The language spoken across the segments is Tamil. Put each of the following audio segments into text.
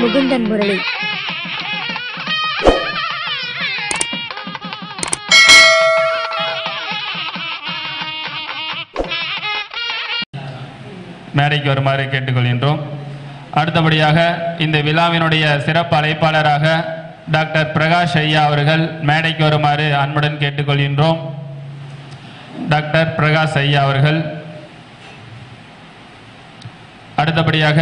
முகுந்தன் முரளி. மேடைக்கு வருமாறு கேட்டுக்கொள்கின்றோம். அடுத்தபடியாக இந்த விழாவினுடைய சிறப்பு அழைப்பாளராக டாக்டர் பிரகாஷ் ஐயா அவர்கள் மேடைக்கு வருமாறு அன்புடன் கேட்டுக்கொள்கின்றோம். டாக்டர் பிரகாஷ் ஐயா அவர்கள் அடுத்தபடியாக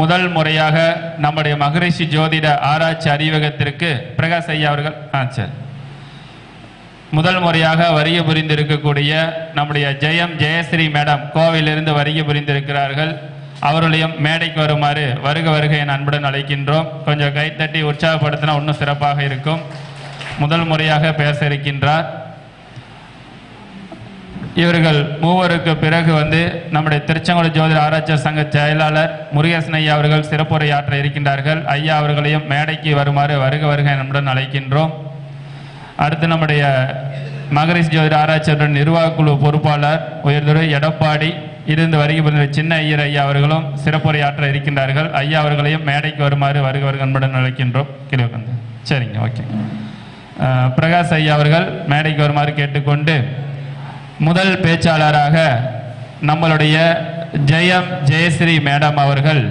முதல் முறையாக நம்முடைய மகரிஷி ஜோதிட ஆராய்ச்சி அறிவகத்திற்கு பிரகாஷ் ஐயா அவர்கள் ஆ சரி. முதல் முறையாக வருகை புரிந்திருக்கக்கூடிய நம்முடைய ஜெயம் ஜெயஸ்ரீ மேடம் கோவிலிருந்து வருகை புரிந்திருக்கிறார்கள். அவர்களையும் மேடைக்கு வருமாறு வருக வருகை என் அன்புடன் அழைக்கின்றோம். கொஞ்சம் கைத்தட்டி உற்சாகப்படுத்தினா இன்னும் சிறப்பாக இருக்கும். முதல் முறையாக பேச இருக்கின்றார். இவர்கள் மூவருக்கு பிறகு வந்து நம்முடைய திருச்செங்கோடு ஜோதிட ஆராய்ச்சியர் சங்க செயலாளர் முருகேசன் ஐயா அவர்கள் சிறப்புரையாற்ற இருக்கின்றார்கள். ஐயா அவர்களையும் மேடைக்கு வருமாறு வருக வருக நம்முடன் அழைக்கின்றோம். அடுத்து நம்முடைய மகரிஷ் ஜோதிட ஆராய்ச்சியுடன் நிர்வாக குழு பொறுப்பாளர் உயர்துறை எடப்பாடி இருந்து வருகை சின்ன ஐயர் ஐயா அவர்களும் சிறப்புரையாற்ற இருக்கின்றார்கள். ஐயா அவர்களையும் மேடைக்கு வருமாறு வருக வருக நம்முடன் அழைக்கின்றோம். கீழே சரிங்க ஓகே. பிரகாஷ் ஐயா அவர்கள் மேடைக்கு வருமாறு கேட்டுக்கொண்டு முதல் பேச்சாளராக நம்மளுடைய ஜெயம் ஜெயஸ்ரீ மேடம் அவர்கள்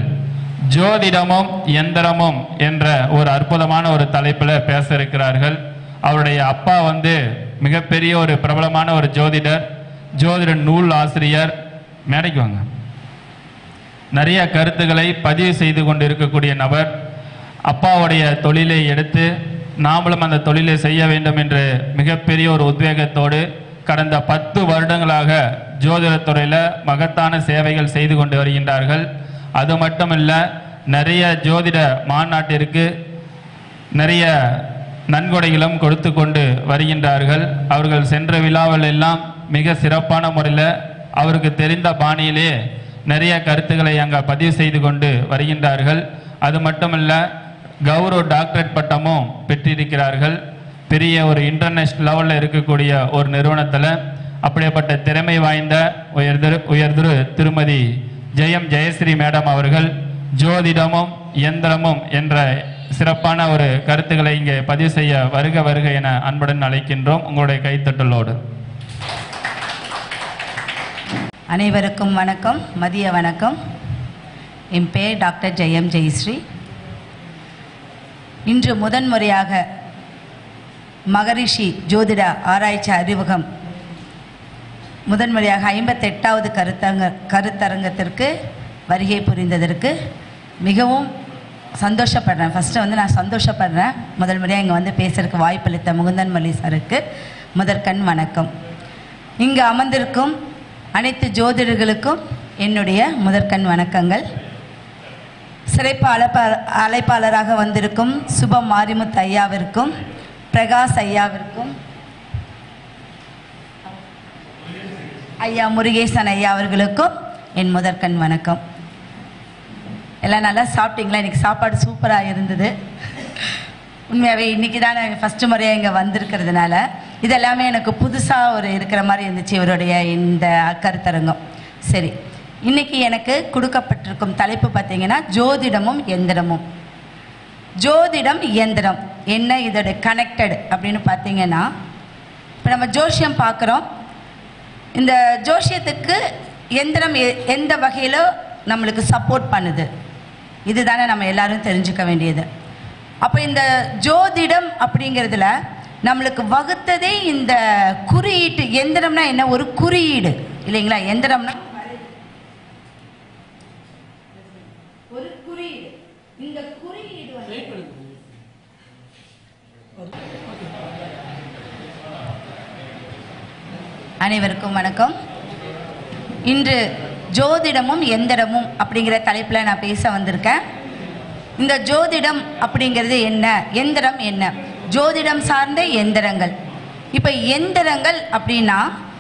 ஜோதிடமும் எந்திரமும் என்ற ஒரு அற்புதமான ஒரு தலைப்பில் பேச இருக்கிறார்கள் அவருடைய அப்பா வந்து மிகப்பெரிய ஒரு பிரபலமான ஒரு ஜோதிடர் ஜோதிட நூல் ஆசிரியர். மேடைக்கு வாங்க. நிறைய கருத்துக்களை பதிவு செய்து கொண்டு இருக்கக்கூடிய நபர். அப்பாவுடைய தொழிலை எடுத்து நாமளும் அந்த தொழிலை செய்ய வேண்டும் என்று மிகப்பெரிய ஒரு உத்வேகத்தோடு கடந்த பத்து வருடங்களாக ஜோதிடத்துறையில் மகத்தான சேவைகள் செய்து கொண்டு வருகின்றார்கள். அது மட்டுமல்ல நிறைய ஜோதிட மாநாட்டிற்கு நிறைய நன்கொடைகளும் கொடுத்து கொண்டு வருகின்றார்கள். அவர்கள் சென்ற விழாவில் எல்லாம் மிக சிறப்பான முறையில் அவருக்கு தெரிந்த பாணியிலே நிறைய கருத்துக்களை அங்கே பதிவு செய்து கொண்டு வருகின்றார்கள். அது மட்டுமல்ல கௌரவ டாக்டரேட் பட்டமும் பெற்றிருக்கிறார்கள். பெரிய ஒரு இன்டர்நேஷனல் லெவலில் இருக்கக்கூடிய ஒரு நிறுவனத்தில் அப்படிப்பட்ட திறமை வாய்ந்த உயர்திரு உயர்திரு திருமதி ஜெயம் ஜெயஸ்ரீ மேடம் அவர்கள் ஜோதிடமும் இயந்திரமும் என்ற சிறப்பான ஒரு கருத்துக்களை இங்கே பதிவு செய்ய வருக வருக என அன்புடன் அழைக்கின்றோம். உங்களுடைய கைத்தட்டலோடு. அனைவருக்கும் வணக்கம். மதிய வணக்கம். என் பேர் டாக்டர் ஜெயம் ஜெயஸ்ரீ. இன்று முதன்முறையாக மகரிஷி ஜோதிட ஆராய்ச்சி அறிமுகம் முதன்முறையாக ஐம்பத்தெட்டாவது கருத்தரங்க கருத்தரங்கத்திற்கு வருகை புரிந்ததற்கு மிகவும் சந்தோஷப்படுறேன். ஃபஸ்ட்டு வந்து நான் சந்தோஷப்படுறேன். முதல் முறையாக இங்கே வந்து பேசுறதுக்கு வாய்ப்பளித்த முகுந்தன் மல்லி சாருக்கு முதற்கண் வணக்கம். இங்கு அமர்ந்திருக்கும் அனைத்து ஜோதிடர்களுக்கும் என்னுடைய முதற்கண் வணக்கங்கள். சிறப்பு அழைப்பா அழைப்பாளராக வந்திருக்கும் சுபம் மாரிமுத்து ஐயாவிற்கும் பிரகாஷ் ஐயாவிற்கும் ஐயா முருகேசன் ஐயா அவர்களுக்கும் என் முதற்கண் வணக்கம். எல்லாம் நல்லா சாப்பிட்டீங்களா? இன்னைக்கு சாப்பாடு சூப்பராக இருந்தது. உண்மையாகவே இன்றைக்கி தான் நான் ஃபஸ்ட்டு முறையாக இங்கே வந்திருக்கிறதுனால இதெல்லாமே எனக்கு புதுசாக ஒரு இருக்கிற மாதிரி இருந்துச்சு இவருடைய இந்த கருத்தரங்கம் சரி இன்றைக்கி எனக்கு கொடுக்கப்பட்டிருக்கும் தலைப்பு பார்த்தீங்கன்னா ஜோதிடமும் எந்திரமும். ஜோதிடம் இயந்திரம். என்ன இதோட கனெக்டட் அப்படின்னு பார்த்தீங்கன்னா இப்போ நம்ம ஜோஷியம் பார்க்குறோம். இந்த ஜோஷியத்துக்கு எந்திரம் எ- எந்த வகையில் நம்மளுக்கு சப்போர்ட் பண்ணுது? இதுதானே நம்ம எல்லாரும் தெரிஞ்சுக்க வேண்டியது. அப்போ இந்த ஜோதிடம் அப்படிங்கிறதுல நம்மளுக்கு வகுத்ததே இந்த குறியீட்டு எந்திரம்னா என்ன? ஒரு குறியீடு. இல்லைங்களா? எந்திரம்னா ஒரு குறியீடு. இந்த அனைவருக்கும் வணக்கம். இன்று ஜோதிடமும் எந்திரமும் அப்படிங்கிற தலைப்பில் நான் பேச வந்திருக்கேன். இந்த ஜோதிடம் அப்படிங்கிறது என்ன? எந்திரம் என்ன? ஜோதிடம் சார்ந்த எந்திரங்கள். இப்போ எந்திரங்கள் அப்படின்னா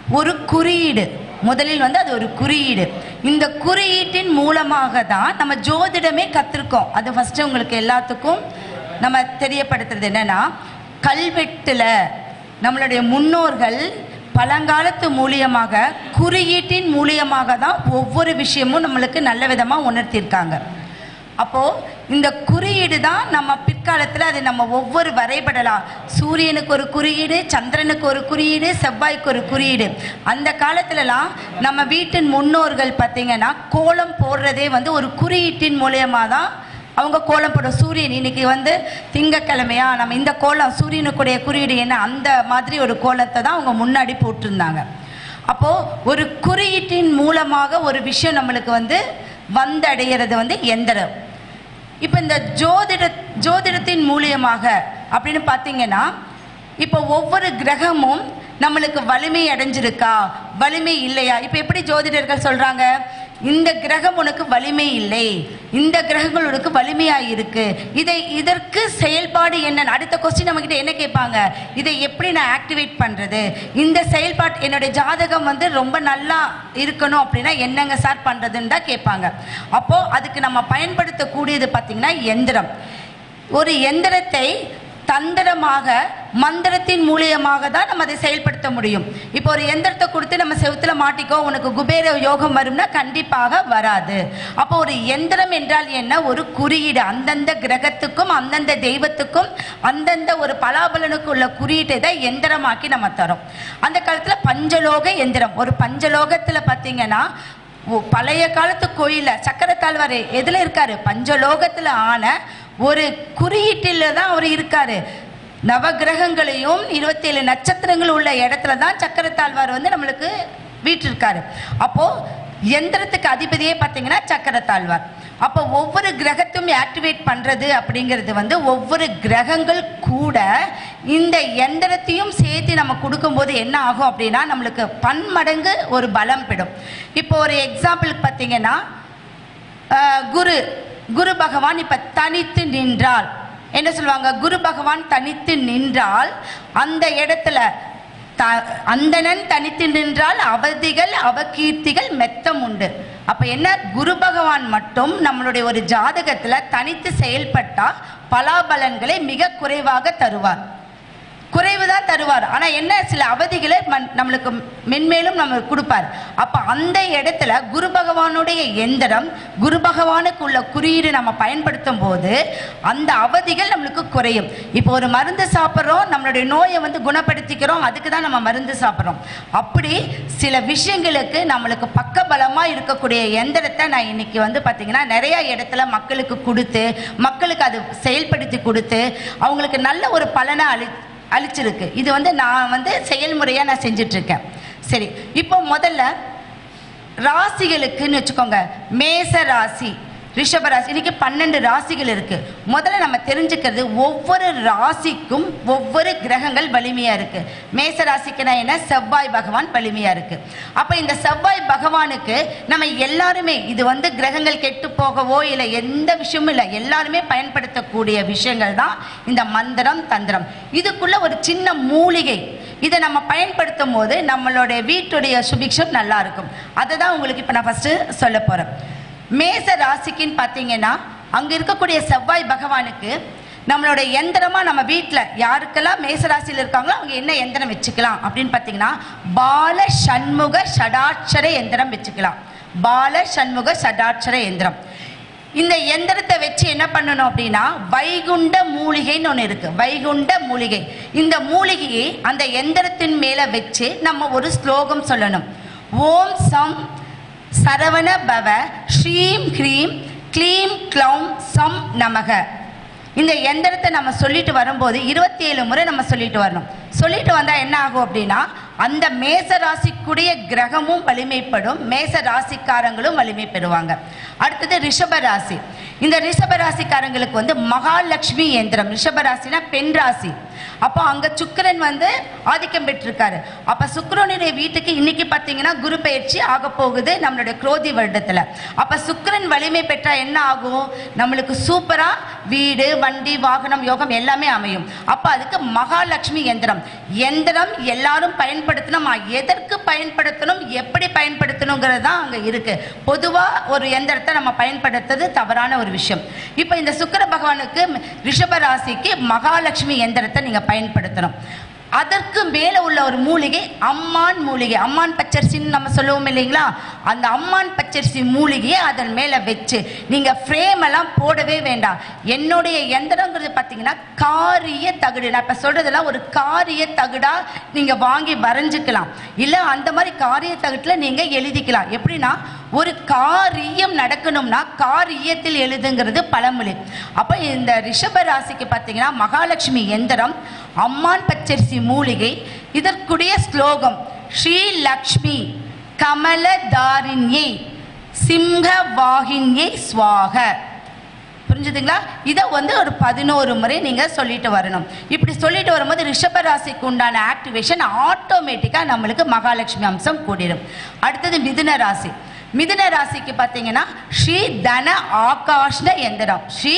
ஒரு குறியீடு. முதலில் வந்து அது ஒரு குறியீடு. இந்த குறியீட்டின் மூலமாக தான் நம்ம ஜோதிடமே கற்றுருக்கோம் அது ஃபஸ்ட்டு உங்களுக்கு எல்லாத்துக்கும் நம்ம தெரியப்படுத்துறது என்னன்னா கல்வெட்டில் நம்மளுடைய முன்னோர்கள் பழங்காலத்து மூலியமாக குறியீட்டின் மூலியமாக தான் ஒவ்வொரு விஷயமும் நம்மளுக்கு நல்ல விதமாக உணர்த்தியிருக்காங்க. அப்போ இந்த குறியீடு தான் நம்ம பிற்காலத்தில் அது நம்ம ஒவ்வொரு வரைபடலாம். சூரியனுக்கு ஒரு குறியீடு சந்திரனுக்கு ஒரு குறியீடு செவ்வாய்க்கு ஒரு குறியீடு. அந்த காலத்துலலாம் நம்ம வீட்டின் முன்னோர்கள் பார்த்தீங்கன்னா கோலம் போடுறதே வந்து ஒரு குறியீட்டின் மூலியமாக தான் அவங்க கோலம் போடும் சூரியன் இன்னைக்கு வந்து திங்கக்கிழமையா நம்ம இந்த கோலம் சூரியனுக்குடைய குறியீடு என்ன? அந்த மாதிரி ஒரு கோலத்தை தான் அவங்க முன்னாடி போட்டிருந்தாங்க. அப்போ ஒரு குறியீட்டின் மூலமாக ஒரு விஷயம் நம்மளுக்கு வந்து வந்தடைகிறது வந்து எந்திரம். இப்போ இந்த ஜோதிட ஜோதிடத்தின் மூலியமாக அப்படின்னு பார்த்தீங்கன்னா இப்போ ஒவ்வொரு கிரகமும் நம்மளுக்கு வலிமை அடைஞ்சிருக்கா? வலிமை இல்லையா? இப்போ எப்படி ஜோதிடர்கள் சொல்றாங்க? இந்த கிரகம் உனக்கு வலிமை இல்லை. இந்த கிரகங்கள் உனக்கு வலிமையாக இருக்கு. இதை இதற்கு செயல்பாடு என்ன? அடுத்த கொஸ்டின் நம்ம கிட்ட என்ன கேட்பாங்க? இதை எப்படி நான் ஆக்டிவேட் பண்றது? இந்த செயல்பாடு என்னுடைய ஜாதகம் வந்து ரொம்ப நல்லா இருக்கணும் அப்படின்னா என்னங்க சார் பண்றதுன்னு தான் கேட்பாங்க. அப்போ அதுக்கு நம்ம பயன்படுத்தக்கூடியது பார்த்தீங்கன்னா எந்திரம். ஒரு எந்திரத்தை தந்திரமாக மந்திரத்தின் மூலியமாக தான் நம்ம அதை செயல்படுத்த முடியும். இப்போ ஒரு எந்திரத்தை கொடுத்து நம்ம செவுத்துல மாட்டிக்கோ உனக்கு குபேர யோகம் வரும்னா கண்டிப்பாக வராது. அப்போ ஒரு எந்திரம் என்றால் என்ன? ஒரு குறியீடு. அந்தந்த கிரகத்துக்கும் அந்தந்த தெய்வத்துக்கும் அந்தந்த ஒரு பலாபலனுக்கு உள்ள குறியீட்டை தான் எந்திரமாக்கி நம்ம தரோம். அந்த காலத்துல பஞ்சலோக எந்திரம். ஒரு பஞ்சலோகத்துல பார்த்தீங்கன்னா பழைய காலத்து கோயில்ல சக்கரத்தாழ்வார் எதுல இருக்காரு? பஞ்சலோகத்துல ஆன ஒரு குறியீட்டில் தான் அவர் இருக்காரு. நவகிரகங்களையும் இருபத்தேழு நட்சத்திரங்கள் உள்ள இடத்துல தான் சக்கரத்தாழ்வார் வந்து நம்மளுக்கு வீட்டிருக்காரு அப்போ எந்திரத்துக்கு அதிபதியே பார்த்தீங்கன்னா சக்கரத்தாழ்வார். அப்போ ஒவ்வொரு கிரகத்தையும் ஆக்டிவேட் பண்ணுறது அப்படிங்கிறது வந்து ஒவ்வொரு கிரகங்கள் கூட இந்த எந்திரத்தையும் சேர்த்து நம்ம கொடுக்கும்போது என்ன ஆகும் அப்படின்னா நம்மளுக்கு பன்மடங்கு ஒரு பலம் பெடும் இப்போ ஒரு எக்ஸாம்பிளுக்கு பார்த்தீங்கன்னா குரு குரு பகவான் இப்ப தனித்து நின்றால் என்ன சொல்லுவாங்க? குரு பகவான் தனித்து நின்றால் அந்த இடத்துல த அந்தணன் தனித்து நின்றால் அவதிகள் அவகீர்த்திகள் மெத்தம் உண்டு. அப்ப என்ன? குரு பகவான் மட்டும் நம்மளுடைய ஒரு ஜாதகத்துல தனித்து செயல்பட்டா பலாபலன்களை மிக குறைவாக தருவார். குறைவு தான் தருவார். ஆனால் என்ன? சில அவதிகளை மன்- நம்மளுக்கு மென்மேலும் நம்ம கொடுப்பார். அப்போ அந்த இடத்துல குரு பகவானுடைய எந்திரம் குரு பகவானுக்கு உள்ள குறியீடு நம்ம பயன்படுத்தும் போது அந்த அவதிகள் நம்மளுக்கு குறையும். இப்போ ஒரு மருந்து சாப்பிட்றோம் நம்மளுடைய நோயை வந்து குணப்படுத்திக்கிறோம் அதுக்கு தான் நம்ம மருந்து சாப்பிட்றோம். அப்படி சில விஷயங்களுக்கு நம்மளுக்கு பக்கபலமாக இருக்கக்கூடிய எந்திரத்தை நான் இன்னைக்கு வந்து பார்த்திங்கன்னா நிறையா இடத்துல மக்களுக்கு கொடுத்து மக்களுக்கு அது செயல்படுத்தி கொடுத்து அவங்களுக்கு நல்ல ஒரு பலனை அளி அழிச்சிருக்கு. இது வந்து நான் வந்து செயல்முறையாக நான் செஞ்சிட்ருக்கேன். சரி இப்போ முதல்ல ராசிகளுக்குன்னு வச்சுக்கோங்க. மேச ராசி. ரிஷபராசி இன்னைக்கு பன்னெண்டு ராசிகள் இருக்கு. முதல்ல நம்ம தெரிஞ்சுக்கிறது ஒவ்வொரு ராசிக்கும் ஒவ்வொரு கிரகங்கள் வலிமையா இருக்கு. மேச ராசிக்குனா என்ன? செவ்வாய் பகவான் வலிமையா இருக்கு. அப்ப இந்த செவ்வாய் பகவானுக்கு நம்ம எல்லாருமே இது வந்து கிரகங்கள் கெட்டு போகவோ இல்லை எந்த விஷயமும் இல்லை எல்லாருமே பயன்படுத்தக்கூடிய விஷயங்கள் தான் இந்த மந்திரம் தந்திரம். இதுக்குள்ள ஒரு சின்ன மூலிகை. இதை நம்ம பயன்படுத்தும் போது நம்மளுடைய வீட்டுடைய சுபிக்ஷம் நல்லா இருக்கும். அதை தான் உங்களுக்கு இப்போ நான் ஃபஸ்ட்டு சொல்ல போகிறேன் மேச ராசிக்குன்னு பார்த்தீங்கன்னா அங்க இருக்கக்கூடிய செவ்வாய் பகவானுக்கு நம்மளோட எந்திரமா நம்ம வீட்டில் யாருக்கெல்லாம் மேசராசியில் இருக்காங்களோ அவங்க என்ன எந்திரம் வச்சுக்கலாம் அப்படின்னு பார்த்தீங்கன்னா பால சண்முக ஷடாட்சர எந்திரம் வச்சுக்கலாம். பால சண்முக ஷடாட்சர எந்திரம். இந்த எந்திரத்தை வச்சு என்ன பண்ணணும் அப்படின்னா வைகுண்ட மூலிகைன்னு ஒன்று இருக்கு. வைகுண்ட மூலிகை. இந்த மூலிகையை அந்த எந்திரத்தின் மேலே வச்சு நம்ம ஒரு ஸ்லோகம் சொல்லணும். ஓம் சம் சரவண பவ ஸ்ரீம் ஹ்ரீம் க்ளீம் க்ளௌம் சம் நமக. இந்த எந்திரத்தை நம்ம சொல்லிட்டு வரும்போது இருபத்தி ஏழு முறை நம்ம சொல்லிட்டு வரணும். சொல்லிட்டு வந்தால் என்ன ஆகும் அப்படின்னா அந்த மேச ராசிக்குடைய கிரகமும் வலிமைப்படும் மேச ராசிக்காரங்களும் வலிமை பெறுவாங்க. அடுத்தது ரிஷப ராசி இந்த ரிஷப ராசிக்காரங்களுக்கு வந்து மகாலட்சுமி எந்திரம். ரிஷப ராசினா பெண் ராசி. அப்போ அங்க சுக்கிரன் வந்து ஆதிக்கம் பெற்றிருக்காரு. அப்ப சுக்கரனுடைய வீட்டுக்கு இன்னைக்கு பாத்தீங்கன்னா குரு பயிற்சி ஆக போகுது நம்மளுடைய குரோதி வருடத்துல. அப்ப சுக்கரன் வலிமை பெற்றா என்ன ஆகும்? நம்மளுக்கு சூப்பரா வீடு வண்டி வாகனம் யோகம் எல்லாமே அமையும். அப்ப அதுக்கு மகாலட்சுமி எந்திரம். எந்திரம் எல்லாரும் பயன்படுத்தணும். எதற்கு பயன்படுத்தணும்? எப்படி பயன்படுத்தணுங்கிறது தான் அங்க இருக்கு. பொதுவா ஒரு எந்திரத்தை நம்ம பயன்படுத்துறது தவறான ஒரு விஷயம். இப்போ இந்த சுக்கிர பகவானுக்கு ரிஷப ராசிக்கு மகாலட்சுமி எந்திரத்தை நீங்கள் பயன்படுத்தணும். அதற்கு மேலே உள்ள ஒரு மூலிகை அம்மான் மூலிகை. அம்மான் பச்சரிசின்னு நம்ம சொல்லுவோம் இல்லைங்களா? அந்த அம்மான் பச்சரிசி மூலிகையை அதன் மேலே வச்சு நீங்கள் ஃப்ரேம் எல்லாம் போடவே வேண்டாம். என்னுடைய எந்திரங்கிறது பார்த்தீங்கன்னா காரிய தகுடு. நான் இப்போ சொல்கிறதெல்லாம் ஒரு காரிய தகுடாக நீங்கள் வாங்கி வரைஞ்சிக்கலாம். இல்லை அந்த மாதிரி காரிய தகுட்டில் நீங்கள் எழுதிக்கலாம். எப்படின்னா ஒரு காரியம் நடக்கணும்னா காரியத்தில் எழுதுங்கிறது பழமொழி. அப்போ இந்த ரிஷப ராசிக்கு பார்த்தீங்கன்னா மகாலட்சுமி எந்திரம் அம்மான் பச்சரிசி மூலிகை இதற்குடைய ஸ்லோகம் ஸ்ரீ லக்ஷ்மி கமலதாரிண்யை சிம்ஹ வாகின்யை சுவாக. புரிஞ்சுதுங்களா? இதை வந்து ஒரு பதினோரு முறை நீங்கள் சொல்லிட்டு வரணும். இப்படி சொல்லிட்டு வரும்போது ரிஷப ராசிக்கு உண்டான ஆக்டிவேஷன் ஆட்டோமேட்டிக்காக நம்மளுக்கு மகாலட்சுமி அம்சம் கூடிடும் அடுத்தது மிதுன ராசி. மிதுன ராசிக்கு பார்த்தீங்கன்னா ஸ்ரீ தன ஆகாஷ்ண எந்திரம். ஸ்ரீ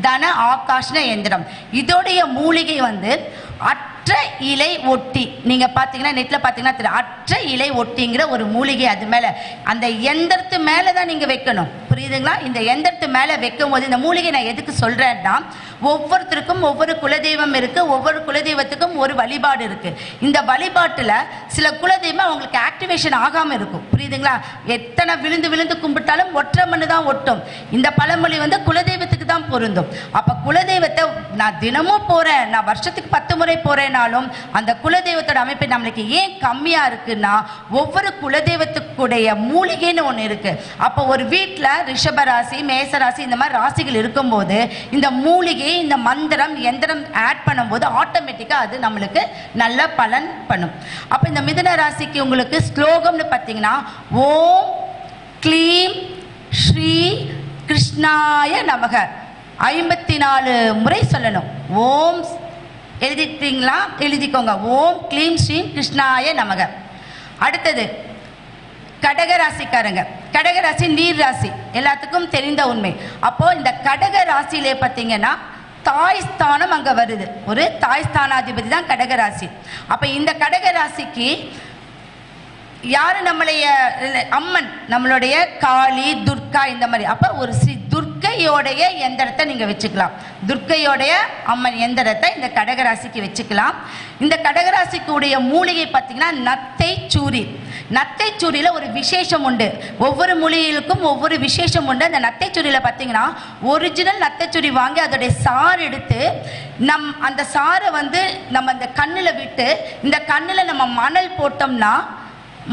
தன ஆகாஷ்ண எந்திரம். இதோடைய மூலிகை வந்து அற்ற இலை ஒட்டி. நீங்கள் பார்த்தீங்கன்னா நெட்டில் பார்த்தீங்கன்னா அற்ற இலை ஒட்டிங்கிற ஒரு மூலிகை அது மேலே. அந்த எந்திரத்து மேலே தான் நீங்கள் வைக்கணும். புரியுதுங்களா? இந்த எந்திரத்து மேலே வைக்கும் போது இந்த மூலிகை நான் எதுக்கு சொல்கிறேன்னா ஒவ்வொருத்தருக்கும் ஒவ்வொரு குலதெய்வம் இருக்குது ஒவ்வொரு குலதெய்வத்துக்கும் ஒரு வழிபாடு இருக்குது இந்த வழிபாட்டில் சில குலதெய்வம் அவங்களுக்கு ஆக்டிவேஷன் ஆகாமல் இருக்கும். புரியுதுங்களா? எத்தனை விழுந்து விழுந்து கும்பிட்டாலும் ஒற்றை மண்ணு தான் ஒட்டும். இந்த பழமொழி வந்து குலதெய்வத்துக்கு தான் பொருந்தும். அப்போ குலதெய்வத்தை நான் தினமும் போகிறேன் நான் வருஷத்துக்கு பத்து முறை போகிறேனாலும் அந்த குலதெய்வத்தோட அமைப்பு நம்மளுக்கு ஏன் கம்மியாக இருக்குன்னா ஒவ்வொரு குலதெய்வத்துக்குடைய மூலிகைன்னு ஒன்று இருக்குது அப்போ ஒரு வீட்டில் ரிஷபராசி மேசராசி இந்த மாதிரி ராசிகள் இருக்கும்போது இந்த மூலிகை இந்த மந்திரம் எந்திரம் ஆட் பண்ணும்போது ஆட்டோமேட்டிக்காக அது நம்மளுக்கு நல்ல பலன் பண்ணும். அப்போ இந்த மிதுன ராசிக்கு உங்களுக்கு ஸ்லோகம்னு பார்த்தீங்கன்னா ஓம் க்ளீம் ஸ்ரீ கிருஷ்ணாய நமக. ஐம்பத்தி நாலு முறை சொல்லணும். ஓம் எழுதிட்டீங்களா? எழுதிக்கோங்க. ஓம் க்ளீம் ஸ்ரீம் கிருஷ்ணாய நமக. அடுத்தது கடக ராசிக்காரங்க. நீர் ராசி. எல்லாத்துக்கும் தெரிந்த உண்மை. அப்போ இந்த கடக ராசியிலே பார்த்தீங்கன்னா தாய்ஸ்தானம் அங்கே வருது. ஒரு தாய்ஸ்தானாதிபதி தான் கடக ராசி. அப்போ இந்த கடக ராசிக்கு யாரு நம்மளைய அம்மன் நம்மளுடைய காளி துர்கா இந்த மாதிரி. அப்போ ஒரு ஸ்ரீ துர்க்கையோடைய எந்திரத்தை நீங்கள் வச்சுக்கலாம். துர்க்கையோடைய அம்மன் எந்திரத்தை இந்த கடகராசிக்கு வச்சுக்கலாம். இந்த கடகராசிக்கு உடைய மூலிகை பார்த்தீங்கன்னா நத்தை சூரி. நத்தை சூரியில் ஒரு விசேஷம் உண்டு. ஒவ்வொரு மூலிகைகளுக்கும் ஒவ்வொரு விசேஷம் உண்டு. அந்த நத்தை சூரியில் பார்த்தீங்கன்னா ஒரிஜினல் நத்தைச்சுரி வாங்கி அதோடைய சாறு எடுத்து நம் அந்த சாறை வந்து நம்ம அந்த கண்ணில் விட்டு இந்த கண்ணில் நம்ம மணல் போட்டோம்னா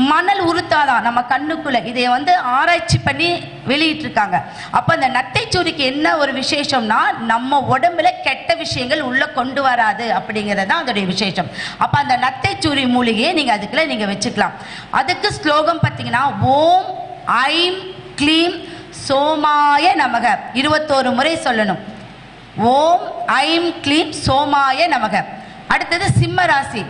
மணல் உறுத்தாதான் நம்ம கண்ணுக்குள்ள. இதை வந்து ஆராய்ச்சி பண்ணி வெளியிட்டிருக்காங்க. அப்போ அந்த நத்தைச்சூரிக்கு என்ன ஒரு விசேஷம்னா நம்ம உடம்புல கெட்ட விஷயங்கள் உள்ள கொண்டு வராது அப்படிங்கிறது தான் அதோடைய விசேஷம். அப்போ அந்த நத்தைச்சூரி மூலிகையை நீங்கள் அதுக்குள்ள நீங்கள் வச்சுக்கலாம். அதுக்கு ஸ்லோகம் பார்த்தீங்கன்னா ஓம் ஐம் க்ளீம் சோமாய நமக. இருபத்தோரு முறை சொல்லணும். ஓம் ஐம் க்ளீம் சோமாய நமக. அடுத்தது சிம்ம ராசி.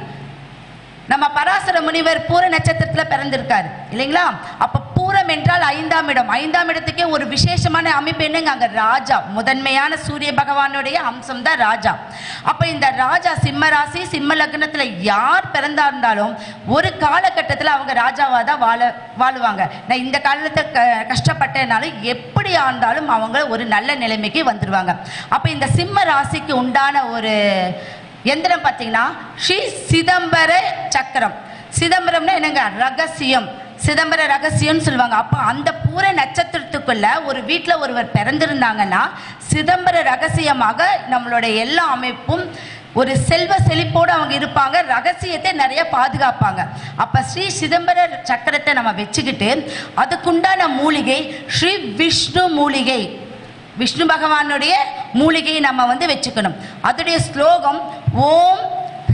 நம்ம பராசர முனிவர் பூர நட்சத்திரத்துல பிறந்திருக்காரு. இல்லைங்களா? அப்ப பூரம் என்றால் ஐந்தாம் இடம். ஐந்தாம் இடத்துக்கே ஒரு விசேஷமான அமைப்பு என்னங்க? அங்க ராஜா. முதன்மையான சூரிய பகவானுடைய அம்சம் தான் ராஜா. அப்ப இந்த ராஜா சிம்ம ராசி சிம்ம லக்னத்துல யார் பிறந்தா இருந்தாலும் ஒரு காலகட்டத்துல அவங்க ராஜாவா தான் வாழ வாழுவாங்க. நான் இந்த காலத்தை க- கஷ்டப்பட்டனாலும் எப்படி ஆண்டாலும் அவங்க ஒரு நல்ல நிலைமைக்கு வந்துருவாங்க. அப்ப இந்த சிம்ம ராசிக்கு உண்டான ஒரு எந்திரம் பார்த்தீங்கன்னா ஸ்ரீ சிதம்பர சக்கரம். சிதம்பரம்னா என்னங்க? ரகசியம். சிதம்பர ரகசியம்னு சொல்லுவாங்க. அப்போ அந்த பூர நட்சத்திரத்துக்குள்ள ஒரு வீட்டில் ஒருவர் பிறந்திருந்தாங்கன்னா சிதம்பர ரகசியமாக நம்மளுடைய எல்லா அமைப்பும் ஒரு செல்வ செழிப்போடு அவங்க இருப்பாங்க. ரகசியத்தை நிறைய பாதுகாப்பாங்க. அப்ப ஸ்ரீ சிதம்பர சக்கரத்தை நம்ம வச்சுக்கிட்டு அதுக்குண்டான மூலிகை ஸ்ரீ விஷ்ணு மூலிகை. விஷ்ணு பகவானுடைய மூலிகையை நம்ம வந்து வச்சுக்கணும். அதோடைய ஸ்லோகம் ஓம்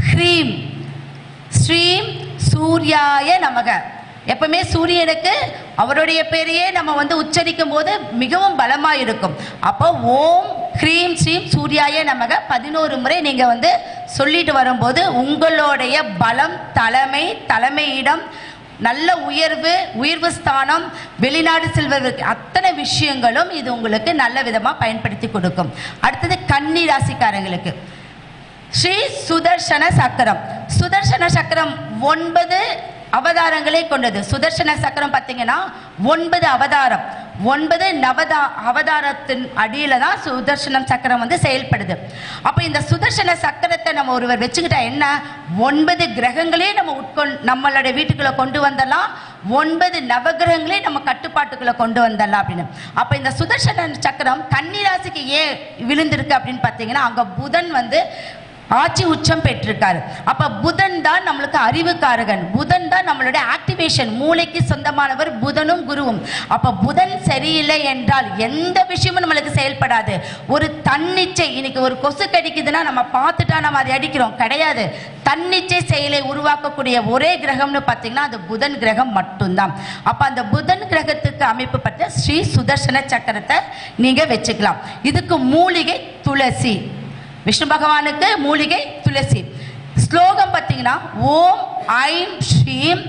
ஹ்ரீம். ஸ்ரீம் சூர்யாய நமக. எப்பவுமே சூரியனுக்கு அவருடைய பேரையே நம்ம வந்து உச்சரிக்கும் போது மிகவும் பலமாக இருக்கும் அப்போ ஓம் ஹ்ரீம் ஸ்ரீம் சூர்யாய நமக பதினோரு முறை நீங்கள் வந்து சொல்லிட்டு வரும்போது உங்களுடைய பலம் தலைமை தலைமையிடம் நல்ல உயர்வு உயர்வு ஸ்தானம் வெளிநாடு செல்வதற்கு அத்தனை விஷயங்களும் இது உங்களுக்கு நல்ல விதமாக பயன்படுத்தி கொடுக்கும். அடுத்தது கன்னி ராசிக்காரங்களுக்கு. ஸ்ரீ சுதர்சன சக்கரம். சுதர்சன சக்கரம் ஒன்பது அவதாரங்களை கொண்டது. சுதர்சன சக்கரம் பார்த்தீங்கன்னா ஒன்பது அவதாரம். ஒன்பது நவதா அவதாரத்தின் அடியில தான் சுதர்சனம் சக்கரம் வந்து செயல்படுது. அப்போ இந்த சுதர்சன சக்கரத்தை நம்ம ஒருவர் வச்சுக்கிட்டா என்ன? ஒன்பது கிரகங்களே நம்ம உட்கொண் நம்மளுடைய வீட்டுக்குள்ள கொண்டு வந்துடலாம் ஒன்பது நவகிரகங்களே நம்ம கட்டுப்பாட்டுக்குள்ள கொண்டு வந்துடலாம் அப்படின்னு. அப்போ இந்த சுதர்சன சக்கரம் கன்னிராசிக்கு ஏன் விழுந்திருக்கு அப்படின்னு பார்த்தீங்கன்னா அங்கே புதன் வந்து ஆட்சி உச்சம் பெற்றிருக்காரு. அப்ப புதன் தான் நம்மளுக்கு அறிவுக்காரகன். புதன் தான் நம்மளுடைய ஆக்டிவேஷன் மூளைக்கு சொந்தமானவர். புதனும் குருவும். அப்ப புதன் சரியில்லை என்றால் எந்த விஷயமும் நம்மளுக்கு செயல்படாது. ஒரு தன்னிச்சை இன்னைக்கு ஒரு கொசு கடிக்குதுன்னா நம்ம பார்த்துட்டா நம்ம அதை அடிக்கிறோம். கிடையாது. தன்னிச்சை செயலை உருவாக்கக்கூடிய ஒரே கிரகம்னு பார்த்தீங்கன்னா அது புதன் கிரகம் மட்டும்தான். அப்ப அந்த புதன் கிரகத்துக்கு அமைப்பு பட்ட ஸ்ரீ சுதர்சன சக்கரத்தை நீங்க வச்சுக்கலாம். இதுக்கு மூலிகை துளசி. விஷ்ணு பகவானுக்கு மூலிகை துளசி. ஸ்லோகம் பார்த்தீங்கன்னா ஓம் ஐம் ஸ்ரீம்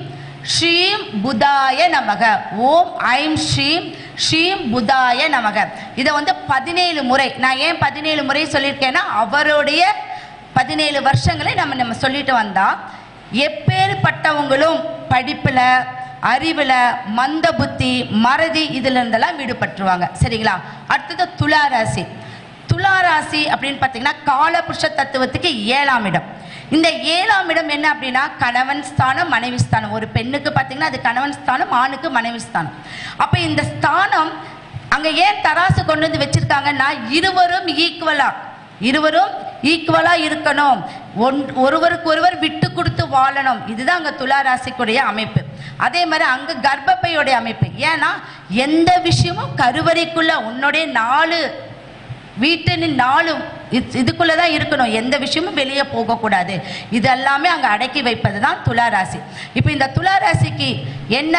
ஸ்ரீம் புதாய நமக. ஓம் ஐம் ஸ்ரீம் ஸ்ரீம் புதாய நமக. இதை வந்து பதினேழு முறை நான் ஏன் பதினேழு முறை சொல்லியிருக்கேன்னா அவருடைய பதினேழு வருஷங்களை நம்ம நம்ம சொல்லிட்டு வந்தா எப்பேற்பட்டவங்களும் படிப்பில் அறிவில் மந்த புத்தி மறதி இதுல இருந்தெல்லாம் விடுபட்டுருவாங்க. சரிங்களா? அடுத்தது துளாராசி. துளாராசி அப்படின்னு பார்த்தீங்கன்னா காலபுருஷ தத்துவத்துக்கு ஏழாம் இடம். இந்த ஏழாம் இடம் என்ன அப்படின்னா கணவன் ஸ்தானம் மனைவி ஸ்தானம். ஒரு பெண்ணுக்கு பார்த்தீங்கன்னா அது கணவன் ஸ்தானம் ஆணுக்கு மனைவி ஸ்தானம். அப்போ இந்த ஸ்தானம் அங்கே ஏன் தராசு கொண்டு வந்து வச்சிருக்காங்கன்னா இருவரும் ஈக்குவலாக இருவரும் ஈக்குவலா இருக்கணும். ஒன் ஒருவருக்கு ஒருவர் விட்டு கொடுத்து வாழணும். இதுதான் அங்கே துலா ராசிக்குடைய அமைப்பு. அதே மாதிரி அங்கே கர்ப்பப்பையோடைய அமைப்பு. ஏன்னா எந்த விஷயமும் கருவறைக்குள்ள உன்னுடைய நாலு வீட்டின் நாளும் இதுக்குள்ளே தான் இருக்கணும். எந்த விஷயமும் வெளியே போகக்கூடாது. இது எல்லாமே அங்கே அடக்கி வைப்பது தான் துளாராசி. இப்போ இந்த துளாராசிக்கு என்ன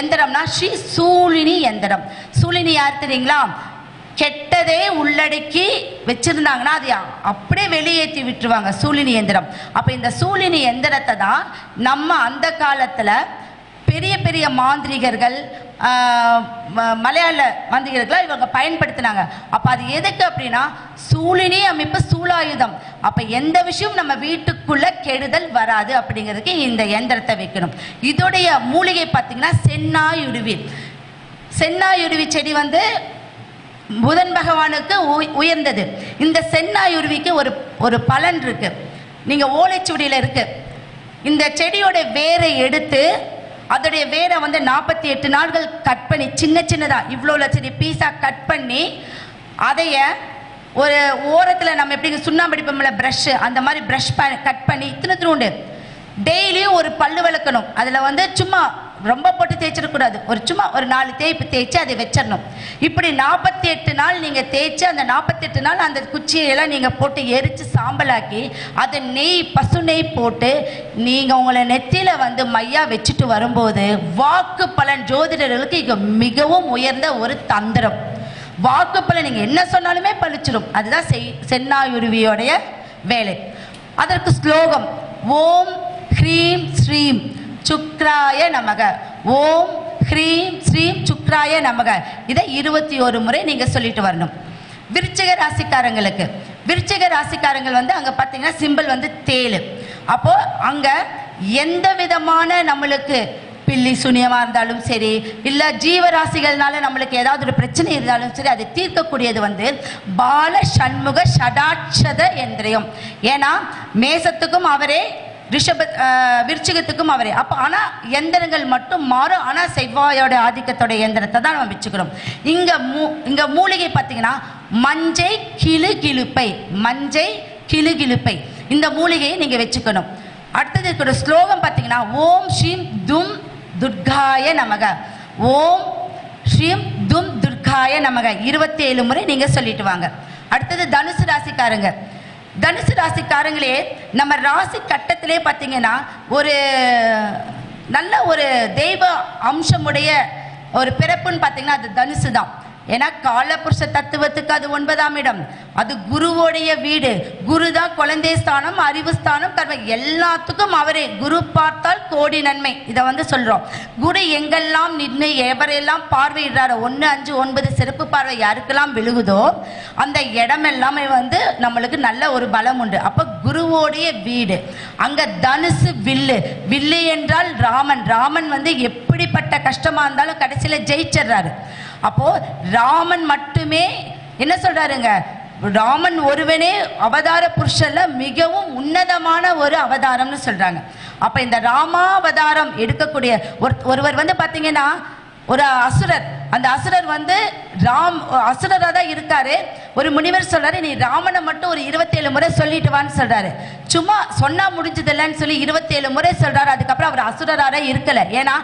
எந்திரம்னா ஸ்ரீ சூழினி எந்திரம். சூழினி யார் தெரியுங்களா? கெட்டதே உள்ளடக்கி வச்சிருந்தாங்கன்னா அது அப்படியே வெளியேற்றி விட்டுருவாங்க சூழினி எந்திரம். அப்போ இந்த சூழினி எந்திரத்தை தான் நம்ம அந்த காலத்தில் பெரிய பெரிய மாந்திரிகர்கள் மலையாள மந்திரிகளுக்கெல்லாம் இவங்க பயன்படுத்தினாங்க. அப்போ அது எதுக்கு அப்படின்னா சூழினி அமைப்பு சூலாயுதம். அப்போ எந்த விஷயம் நம்ம வீட்டுக்குள்ள கெடுதல் வராது அப்படிங்கிறதுக்கு இந்த எந்திரத்தை வைக்கணும். இதோடைய மூலிகை பார்த்தீங்கன்னா சென்னாயுருவி சென்னாயுருவி செடி வந்து புதன் பகவானுக்கு உயர்ந்தது. இந்த சென்னாயுருவிக்கு ஒரு ஒரு பலன் இருக்கு. நீங்கள் ஓலைச்சுவடியில் இருக்கு. இந்த செடியோட வேரை எடுத்து அதோடைய வேரை வந்து நாற்பத்தி எட்டு நாட்கள் கட் பண்ணி சின்ன சின்னதாக இவ்வளோ செடி பீஸா கட் பண்ணி அதைய ஒரு ஓரத்தில் நம்ம எப்படி சுண்ணாம்பு அடிப்போம்ல ப்ரஷ் அந்த மாதிரி ப்ரஷ் கட் பண்ணி இத்தனை உண்டு. டெய்லியும் ஒரு பல்லு விளக்கணும் அதில் வந்து சும்மா ரொம்ப போட்டு தேய்ச்சிடக்கூடாது ஒரு சும்மா ஒரு நாலு தேய்ப்பு தேய்ச்சி அதை வச்சிடணும். இப்படி நாற்பத்தி எட்டு நாள் நீங்கள் தேய்ச்சி அந்த நாற்பத்தெட்டு நாள் அந்த குச்சியெல்லாம் நீங்கள் போட்டு எரித்து சாம்பலாக்கி அதை நெய் பசு நெய் போட்டு நீங்கள் உங்களை நெத்தியில் வந்து மையா வச்சுட்டு வரும்போது வாக்கு பலன் ஜோதிடர்களுக்கு இங்கே மிகவும் உயர்ந்த ஒரு தந்திரம். வாக்கு பலன் நீங்கள் என்ன சொன்னாலுமே பழிச்சிடும் அதுதான் செய் சென்னாயுருவியோடைய வேலை. அதற்கு ஸ்லோகம் ஓம் ஹ்ரீம் ஸ்ரீம். சுக்ராய நமக. ஓம் ஹ்ரீம் ஸ்ரீம் சுக்ராய நமக. இதை இருபத்தி ஒரு முறை நீங்கள் சொல்லிட்டு வரணும். விருச்சிக ராசிக்காரங்களுக்கு. விருச்சிக ராசிக்காரங்கள் வந்து அங்கே பார்த்தீங்கன்னா சிம்பிள் வந்து தேளு. அப்போ அங்கே எந்த விதமான நம்மளுக்கு பில்லி சுனியமாக இருந்தாலும் சரி இல்லை ஜீவராசிகள்னால நம்மளுக்கு ஏதாவது ஒரு பிரச்சனை இருந்தாலும் சரி அதை தீர்க்கக்கூடியது வந்து பால சண்முக ஷடாட்சத எந்திரியம். ஏன்னா மேசத்துக்கும் அவரே ரிஷப விருச்சிகத்துக்கும் அவரே. அப்போ ஆனால் எந்திரங்கள் மட்டும் மாறும் ஆனால் செவ்வாயோட ஆதிக்கத்தோட எந்திரத்தை தான் நம்ம வச்சுக்கிறோம் இங்கே மூ இங்கே மூலிகை பார்த்தீங்கன்னா மஞ்சை கிளு கிளுப்பை மஞ்சை கிளு கிளுப்பை. இந்த மூலிகையை நீங்கள் வச்சுக்கணும். அடுத்தது இருக்கிற ஸ்லோகம் பார்த்தீங்கன்னா ஓம் ஸ்ரீம் தும் துர்காய நமக. ஓம் ஸ்ரீம் தும் துர்காய நமக. இருபத்தி ஏழு முறை நீங்கள் சொல்லிட்டு வாங்க. அடுத்தது தனுசு ராசிக்காரங்க. தனுசு ராசிக்காரங்களே நம்ம ராசி கட்டத்திலே பார்த்தீங்கன்னா ஒரு நல்ல ஒரு தெய்வ அம்சமுடைய ஒரு பிறப்புன்னு பார்த்தீங்கன்னா அது தனுசு தான் ஏன்னா காலபுருஷ தத்துவத்துக்கு அது ஒன்பதாம் இடம். அது குருவோடைய வீடு. குரு தான் குழந்தை ஸ்தானம் அறிவு ஸ்தானம் கர்ம எல்லாத்துக்கும் அவரே. குரு பார்த்தால் கோடி நன்மை. இதை வந்து சொல்றோம். குரு எங்கெல்லாம் நின்று எவரெல்லாம் பார்வையிடுறாரோ ஒன்று அஞ்சு ஒன்பது சிறப்பு பார்வை யாருக்கெல்லாம் விழுகுதோ அந்த இடம் எல்லாமே வந்து நம்மளுக்கு நல்ல ஒரு பலம் உண்டு. அப்போ குருவோடைய வீடு. அங்கே தனுசு வில்லு. வில்லு என்றால் ராமன். ராமன் வந்து எப்படிப்பட்ட கஷ்டமாக இருந்தாலும் கடைசியில் ஜெயிச்சிடுறாரு. அப்போ ராமன் மட்டுமே என்ன சொல்றாருங்க? ராமன் ஒருவனே அவதார புருஷல்ல மிகவும் உன்னதமான ஒரு அவதாரம்னு சொல்றாங்க. அப்ப இந்த ராமாவதாரம் எடுக்கக்கூடிய ஒரு ஒருவர் வந்து பாத்தீங்கன்னா ஒரு அசுரர். அந்த அசுரர் வந்து ராம் அசுரராக தான் இருக்காரு. ஒரு முனிவர் சொல்றாரு நீ ராமனை மட்டும் ஒரு இருபத்தேழு முறை சொல்லிட்டு வான்னு சொல்றாரு. சும்மா சொன்னா முடிஞ்சது இல்லைன்னு சொல்லி இருபத்தேழு முறை சொல்றாரு. அதுக்கப்புறம் அவர் அசுரராக இருக்கல. ஏன்னா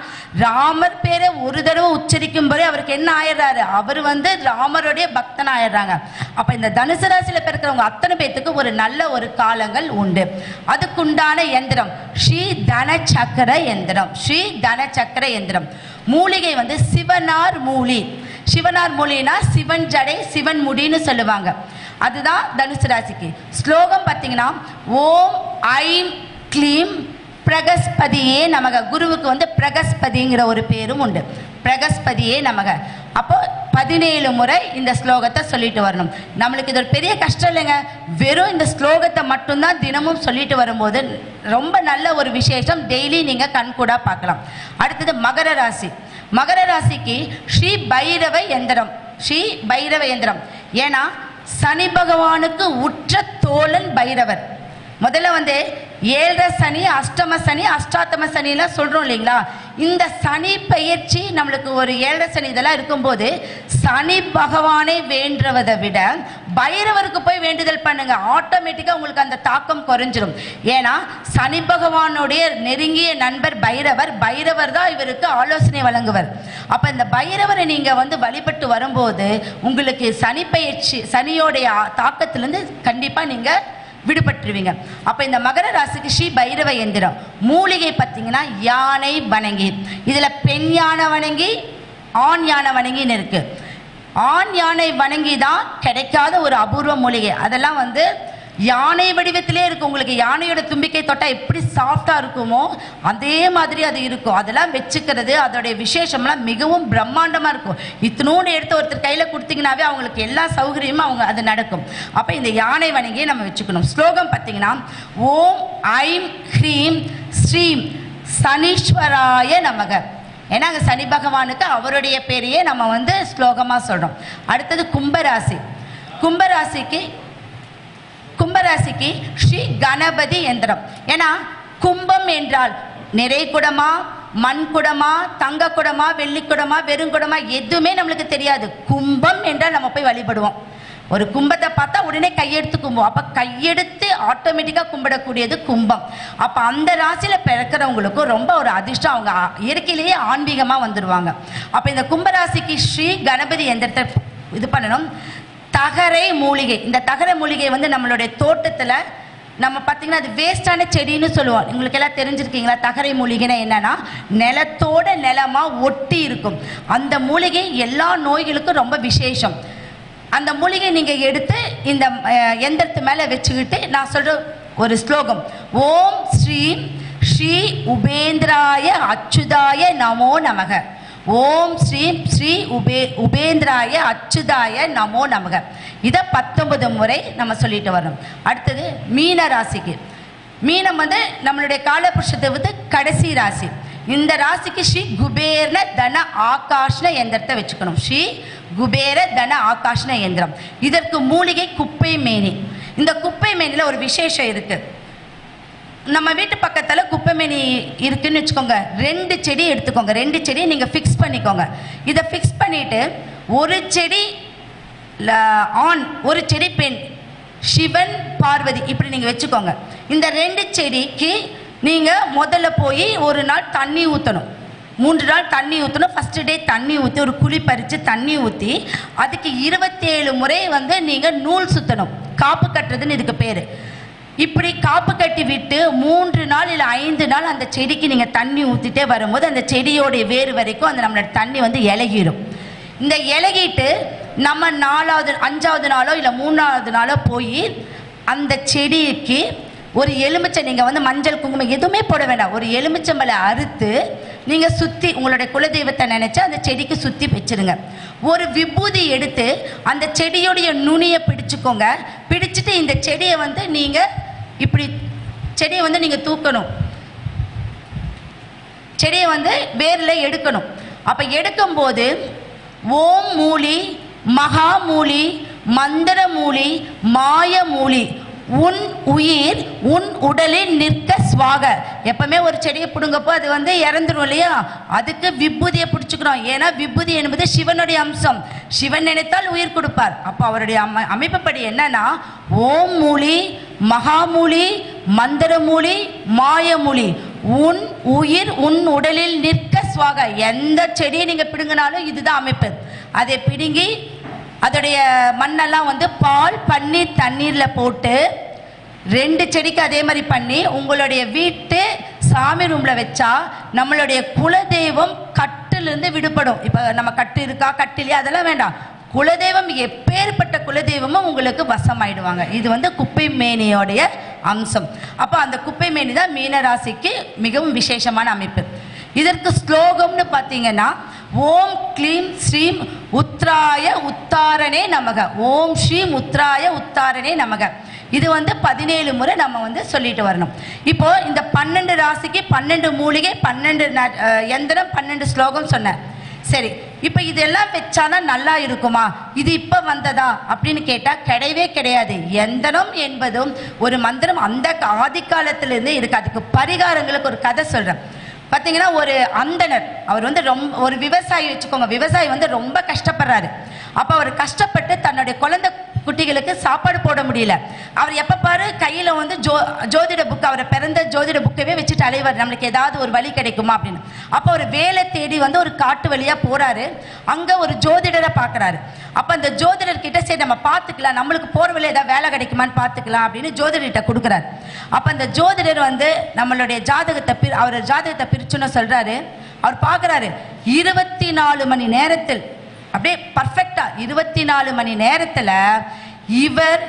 ராமர் பேரை ஒரு தடவை உச்சரிக்கும் போதே அவருக்கு என்ன ஆயிடுறாரு? அவர் வந்து ராமருடைய பக்தன் ஆயிடுறாங்க அப்ப இந்த தனுசு ராசியில பிறக்கிறவங்க அத்தனை பேத்துக்கு ஒரு நல்ல ஒரு காலங்கள் உண்டு. அதுக்குண்டான எந்திரம் ஸ்ரீ தன சக்கர எந்திரம். ஸ்ரீ தன சக்கர எந்திரம். மூலிகை வந்து சிவனார் மூலி. சிவனார் மூலினா சிவன் ஜடை சிவன் முடின்னு சொல்லுவாங்க. அதுதான் தனுசு ராசிக்கு. ஸ்லோகம் பார்த்தீங்கன்னா ஓம் ஐம் க்ளீம் பிரகஸ்பதியே நமக. குருவுக்கு வந்து பிரகஸ்பதிங்கிற ஒரு பேரும் உண்டு. பிரகஸ்பதியே நமக. அப்போ பதினேழு முறை இந்த ஸ்லோகத்தை சொல்லிட்டு வரணும். நம்மளுக்கு இது ஒரு பெரிய கஷ்டம் இல்லைங்க. வெறும் இந்த ஸ்லோகத்தை மட்டும்தான் தினமும் சொல்லிட்டு வரும்போது ரொம்ப நல்ல ஒரு விசேஷம். டெய்லி நீங்க கண்கூடா பார்க்கலாம். அடுத்தது மகர ராசி. மகர ராசிக்கு ஸ்ரீ பைரவ எந்திரம். ஸ்ரீ பைரவ எந்திரம். ஏன்னா சனி பகவானுக்கு உற்ற தோழன் பைரவர். முதல்ல வந்து ஏழரை சனி அஷ்டம சனி அஷ்டாத்தம சனிலாம் சொல்கிறோம் இல்லைங்களா? இந்த சனி பயிற்சி நம்மளுக்கு ஒரு ஏழரை சனி இதெல்லாம் இருக்கும்போது சனி பகவானை வேண்டுவதை விட பைரவருக்கு போய் வேண்டுதல் பண்ணுங்க. ஆட்டோமேட்டிக்காக உங்களுக்கு அந்த தாக்கம் குறைஞ்சிரும். ஏன்னா சனி பகவானுடைய நெருங்கிய நண்பர் பைரவர் பைரவர் தான் இவருக்கு ஆலோசனை வழங்குவர். அப்போ இந்த பைரவரை நீங்கள் வந்து வழிபட்டு வரும்போது உங்களுக்கு சனி பயிற்சி சனியோடைய தாக்கத்திலேருந்து கண்டிப்பாக நீங்கள் விடுபட்டுருவீங்க. அப்போ இந்த மகர ராசிக்கு ஸ்ரீ பைரவ எந்திரம். மூலிகை பார்த்தீங்கன்னா யானை வணங்கி. இதில் பெண் யானை வணங்கி ஆண் யானை வணங்கின்னு இருக்குது ஆண் யானை வணங்கி தான் கிடைக்காத ஒரு அபூர்வ மூலிகை. அதெல்லாம் வந்து யானை வடிவத்திலே இருக்கும். உங்களுக்கு யானையோட தும்பிக்கை தொட்டா எப்படி சாஃப்டா இருக்குமோ அதே மாதிரி அது இருக்கும். அதெல்லாம் வச்சுக்கிறது அதோடைய விசேஷம்லாம் மிகவும் பிரம்மாண்டமா இருக்கும். இத்தினோடு எடுத்து ஒருத்தர் கையில கொடுத்தீங்கன்னாவே அவங்களுக்கு எல்லா சௌகரியமும் அவங்க அது நடக்கும். அப்ப இந்த யானை வணங்கியை நம்ம வச்சுக்கணும். ஸ்லோகம் பார்த்தீங்கன்னா ஓம் ஐம் ஹ்ரீம் ஸ்ரீம் சனீஸ்வராய நமக. ஏன்னா அங்கே சனி பகவானுக்கு அவருடைய பேரையே நம்ம வந்து ஸ்லோகமாக சொல்கிறோம் அடுத்தது கும்பராசி. கும்பராசிக்கு கும்பராசிக்கு ஸ்ரீ கணபதி எந்திரம். ஏன்னா கும்பம் என்றால் நிறை குடமா மண் குடமா தங்க குடமா வெள்ளி குடமா வெறுங்குடமா எதுவுமே நம்மளுக்கு தெரியாது. கும்பம் என்றால் நம்ம போய் வழிபடுவோம். ஒரு கும்பத்தை பார்த்தா உடனே கையெடுத்து கும்பம் அப்ப கையெடுத்து ஆட்டோமேட்டிக்கா கும்பிடக்கூடியது கும்பம். அப்ப அந்த ராசியில பிறக்கிறவங்களுக்கும் ரொம்ப ஒரு அதிர்ஷ்டம். அவங்க இயற்கையிலேயே ஆன்மீகமா வந்துடுவாங்க அப்ப இந்த கும்பராசிக்கு ஸ்ரீ கணபதி எந்திரத்தை இது பண்ணணும். தகரை மூலிகை. இந்த தகரை மூலிகை வந்து நம்மளுடைய தோட்டத்துல நம்ம பார்த்தீங்கன்னா அது வேஸ்டான செடின்னு சொல்லுவோம். உங்களுக்கு எல்லாம் தெரிஞ்சிருக்கீங்களா? தகரை மூலிகைன்னா என்னன்னா நிலத்தோட நிலமா ஒட்டி இருக்கும். அந்த மூலிகை எல்லா நோய்களுக்கும் ரொம்ப விசேஷம். அந்த மூலிகை நீங்க எடுத்து இந்த எந்திரத்து மேல வச்சுக்கிட்டு நான் சொல்ற ஒரு ஸ்லோகம். ஓம் ஸ்ரீ ஸ்ரீ உபேந்திராய அச்சுதாய நமோ நமக. ஓம் ஸ்ரீம் ஸ்ரீ உபே உபேந்திராய அச்சுதாய நமோ நமக. இதை பத்தொன்பது முறை நம்ம சொல்லிட்டு வரணும் அடுத்தது மீன ராசிக்கு. மீனம் வந்து நம்மளுடைய காலபுருஷத்தை வந்து கடைசி ராசி. இந்த ராசிக்கு ஸ்ரீ குபேர்ன தன ஆகாஷ்ன எந்திரத்தை வச்சுக்கணும். ஸ்ரீ குபேர தன ஆகாஷ்ன எந்திரம். இதற்கு மூலிகை குப்பை மேனி. இந்த குப்பை மேனியில் ஒரு விசேஷம் இருக்குது நம்ம வீட்டு பக்கத்தில் குப்பைமேனி இருக்குன்னு வச்சுக்கோங்க. ரெண்டு செடி எடுத்துக்கோங்க. ரெண்டு செடியை நீங்கள் ஃபிக்ஸ் பண்ணிக்கோங்க. இதை ஃபிக்ஸ் பண்ணிவிட்டு ஒரு செடி ஆண் ஒரு செடி பெண் சிவன் பார்வதி இப்படி நீங்கள் வச்சுக்கோங்க. இந்த ரெண்டு செடிக்கு நீங்கள் முதல்ல போய் ஒரு நாள் தண்ணி ஊற்றணும் மூன்று நாள் தண்ணி ஊற்றணும் ஃபஸ்ட்டு டே தண்ணி ஊற்றி ஒரு குழி பறித்து தண்ணி ஊற்றி அதுக்கு இருபத்தேழு முறை வந்து நீங்கள் நூல் சுற்றணும் காப்பு கட்டுறதுன்னு இதுக்கு பேர். இப்படி காப்பு கட்டி விட்டு மூன்று நாள் இல்லை ஐந்து நாள் அந்த செடிக்கு நீங்கள் தண்ணி ஊற்றிட்டே வரும்போது அந்த செடியோடைய வேர் வரைக்கும் அந்த நம்மளோட தண்ணி வந்து இலகிடும் இந்த இலகிட்டு நம்ம நாலாவது அஞ்சாவது நாளோ இல்லை மூணாவது நாளோ போய் அந்த செடிக்கு ஒரு எலுமிச்சை நீங்கள் வந்து மஞ்சள் குங்குமம் எதுவுமே போட வேண்டாம். ஒரு எலுமிச்சம்பழை அறுத்து நீங்கள் சுற்றி உங்களுடைய குலதெய்வத்தை நினச்சி அந்த செடிக்கு சுற்றி வச்சிருங்க. ஒரு விபூதி எடுத்து அந்த செடியோடைய நுனியை பிடிச்சுக்கோங்க. பிடிச்சிட்டு இந்த செடியை வந்து நீங்கள் இப்படி செடியை வந்து நீங்கள் தூக்கணும். செடியை வந்து வேரில் எடுக்கணும். அப்போ எடுக்கும்போது ஓம் மூலி மகாமூலி மாய மூலி உன் உயிர் உன் உடலில் நிற்க சுவாக. எப்பவுமே ஒரு செடியை பிடுங்கப்போ அது வந்து இறந்துரும் இல்லையா? அதுக்கு விபூதியை பிடிச்சி பிடிச்சுக்கிறோம் ஏன்னா விபூதி என்பது சிவனுடைய அம்சம். சிவன் நினைத்தால் உயிர் கொடுப்பார். அப்போ அவருடைய அமை அமைப்புப்படி என்னன்னா ஓம் மூலி மகாமூலி மந்திரமூலி மாயமூலி உன் உயிர் உன் உடலில் நிற்க சுவாக. எந்த செடியை நீங்கள் பிடுங்கினாலும் இதுதான் அமைப்பு. அதை பிடுங்கி அதோடைய மண்ணெல்லாம் வந்து பால் பன்னீர் தண்ணீரில் போட்டு ரெண்டு செடிக்கு அதே மாதிரி பண்ணி உங்களுடைய வீட்டு சாமி ரூமில் வச்சா நம்மளுடைய குலதெய்வம் இருந்து விடுபடும். இப்போ நம்ம கட்டு இருக்கா கட்டிலையா அதெல்லாம் வேண்டாம். குலதெய்வம் எப்பேற்பட்ட குலதெய்வமும் உங்களுக்கு வசமாயிடுவாங்க. இது வந்து குப்பை மேனியோடைய அம்சம். அப்போ அந்த குப்பை மேனி தான் மீனராசிக்கு மிகவும் விசேஷமான அமைப்பு. இதற்கு ஸ்லோகம்னு பார்த்தீங்கன்னா ஓம் க்ளீம் ஸ்ரீம் உத்ராய உத்தாரணே நமக. ஓம் ஸ்ரீம் உத்ராய உத்தாரணே நமக. இது வந்து பதினேழு முறை நம்ம வந்து சொல்லிட்டு வரணும். இப்போ இந்த பன்னெண்டு ராசிக்கு பன்னெண்டு மூலிகை பன்னெண்டு ந- எந்திரம் பன்னெண்டு ஸ்லோகம் சொன்னேன் சரி இப்போ இதெல்லாம் வச்சாதான் நல்லா இருக்குமா? இது இப்போ வந்ததா? அப்படின்னு கேட்டால் கிடையவே கிடையாது. எந்தனம் என்பதும் ஒரு மந்திரம் அந்த ஆதி காலத்திலிருந்து இருக்கு. அதுக்கு பரிகாரங்களுக்கு ஒரு கதை சொல்கிறேன் பார்த்தீங்கன்னா ஒரு அந்தணர் அவர் வந்து ரொம்ப ஒரு விவசாயி வச்சுக்கோங்க. விவசாயி வந்து ரொம்ப கஷ்டப்படுறாரு. அப்போ அவர் கஷ்டப்பட்டு தன்னுடைய குழந்தை குட்டிகளுக்கு சாப்பாடு போட முடியல. அவர் எப்போ பாரு கையில் வந்து ஜோ ஜோதிட புக் அவரை பிறந்த ஜோதிட புக்கவே வச்சுட்டு அலைவார். நம்மளுக்கு ஏதாவது ஒரு வழி கிடைக்குமா அப்படின்னு. அப்போ ஒரு வேலை தேடி வந்து ஒரு காட்டு வழியாக போறாரு. அங்கே ஒரு ஜோதிடரை பார்க்குறாரு அப்போ அந்த ஜோதிடர் கிட்ட சரி நம்ம பார்த்துக்கலாம் நம்மளுக்கு போகிற வழியில் ஏதாவது வேலை கிடைக்குமான்னு பார்த்துக்கலாம் அப்படின்னு ஜோதிடர்கிட்ட கொடுக்குறாரு. அப்போ அந்த ஜோதிடர் வந்து நம்மளுடைய ஜாதகத்தை பிரி அவர் ஜாதகத்தை பிரிச்சுன்னு சொல்றாரு. அவர் பார்க்குறாரு இருபத்தி நாலு மணி நேரத்தில் அப்படியே பர்ஃபெக்டா இருபத்தி நாலு மணி நேரத்தில் இவர்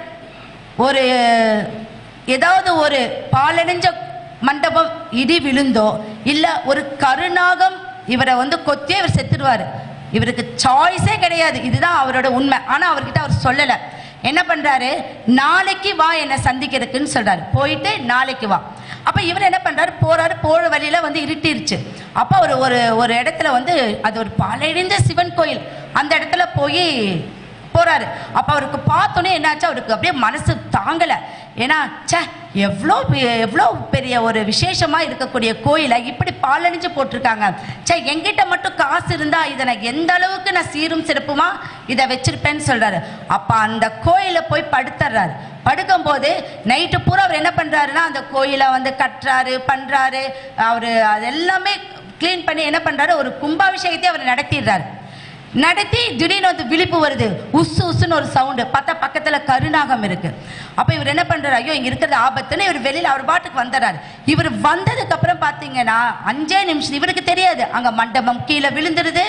ஒரு ஏதாவது ஒரு பாலடைஞ்ச மண்டபம் இடி விழுந்தோ இல்லை ஒரு கருநாகம் இவரை வந்து கொத்தியே இவர் செத்துடுவார் இவருக்கு சாய்ஸே கிடையாது. இதுதான் அவரோட உண்மை. ஆனால் அவர்கிட்ட அவர் சொல்லலை. என்ன பண்றாரு? நாளைக்கு வா என்னை சந்திக்கிறதுக்குன்னு சொல்றாரு. போயிட்டு நாளைக்கு வா. அப்ப இவர் என்ன பண்றாரு? போறாரு. போற வழியில வந்து இருட்டிருச்சு. அப்ப அவர் ஒரு ஒரு இடத்துல வந்து அது ஒரு பாலடைந்த சிவன் கோயில். அந்த இடத்துல போய் போறாரு. அப்ப அவருக்கு பார்த்தோன்னே என்னாச்சு? அவருக்கு அப்படியே மனசு தாங்கல. ஏன்னா ச்சே எவ்வளோ எவ்வளோ பெரிய ஒரு விசேஷமாக இருக்கக்கூடிய கோயிலை இப்படி பாலணிஞ்சு போட்டிருக்காங்க. ச்சே எங்கிட்ட மட்டும் காசு இருந்தால் இதை நான் எந்த அளவுக்கு நான் சீரும் சிறப்புமா? இதை வச்சிருப்பேன்னு சொல்கிறாரு அப்போ அந்த கோயிலை போய் படுத்துறாரு. படுக்கும்போது நைட்டு பூரா அவர் என்ன பண்ணுறாருன்னா அந்த கோயிலை வந்து கட்டுறாரு பண்ணுறாரு அவர் அது எல்லாமே க்ளீன் பண்ணி என்ன பண்ணுறாரு ஒரு கும்பாபிஷேகத்தை அவர் நடத்திடுறாரு. நடத்தி திடீர்னு வந்து விழிப்பு வருது. உசு உசுன்னு ஒரு சவுண்டு பார்த்தா பக்கத்தில் கருநாகம் இருக்கு. அப்போ இவர் என்ன பண்ணுறாரு ஐயோ இங்கே இருக்கிறது ஆபத்துன்னு இவர் வெளியில் அவர் பாட்டுக்கு வந்துடுறாரு. இவர் வந்ததுக்கு அப்புறம் அஞ்சே நிமிஷம் இவருக்கு தெரியாது. அங்கே மண்டபம் கீழே விழுந்துருது